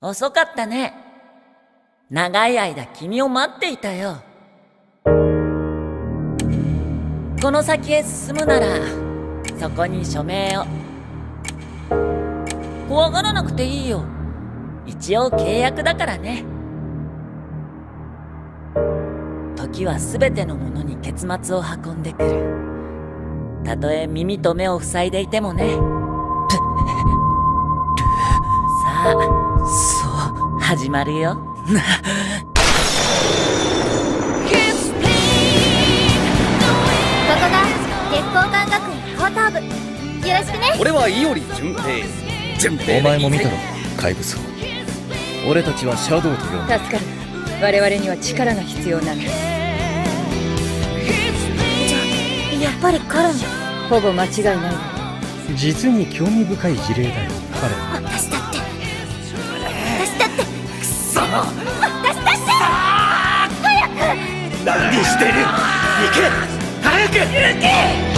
遅かったね。長い間君を待っていたよ。この先へ進むなら、そこに署名を。怖がらなくていいよ。一応契約だからね。時は全てのものに結末を運んでくる。たとえ耳と目を塞いでいてもね。さあ、始まるよ。ここが月光館学園高等部。よろしくね。俺は伊織淳平。淳平お前も見たろ怪物を。俺たちはシャドウと呼んで助かる。我々には力が必要なんだじゃあやっぱりカロンほぼ間違いない。実に興味深い事例だよ彼。私だって。私だくそ私だって何してる？行け！早く！行け